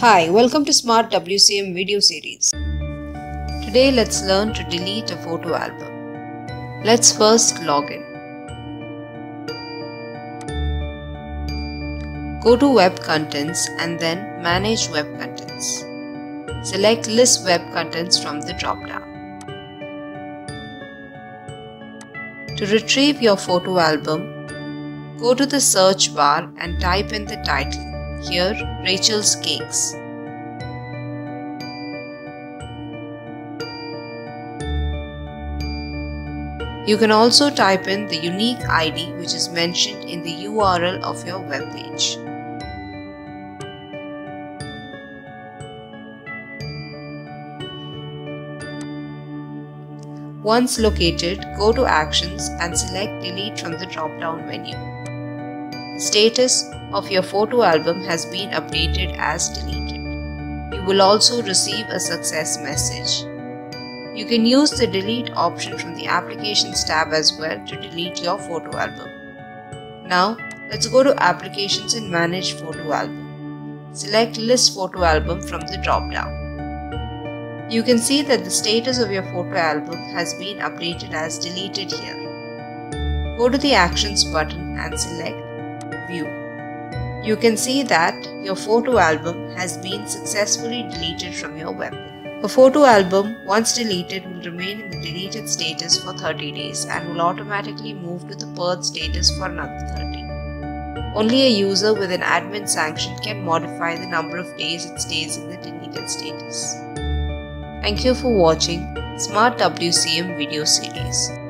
Hi, welcome to Smart WCM video series. Today let's learn to delete a photo album. Let's first log in. Go to Web Contents and then Manage Web Contents. Select List Web Contents from the drop-down. To retrieve your photo album, go to the search bar and type in the title, here Rachel's Cakes. You can also type in the unique ID which is mentioned in the URL of your web page. Once located, go to Actions and select Delete from the drop-down menu. Status of your photo album has been updated as deleted. You will also receive a success message. You can use the delete option from the applications tab as well to delete your photo album. Now let's go to applications and manage photo album. Select list photo album from the drop down. You can see that the status of your photo album has been updated as deleted here. Go to the actions button and select view. You can see that your photo album has been successfully deleted from your web. A photo album, once deleted, will remain in the deleted status for 30 days and will automatically move to the purge status for another 30. Only a user with an admin sanction can modify the number of days it stays in the deleted status. Thank you for watching Smart WCM video series.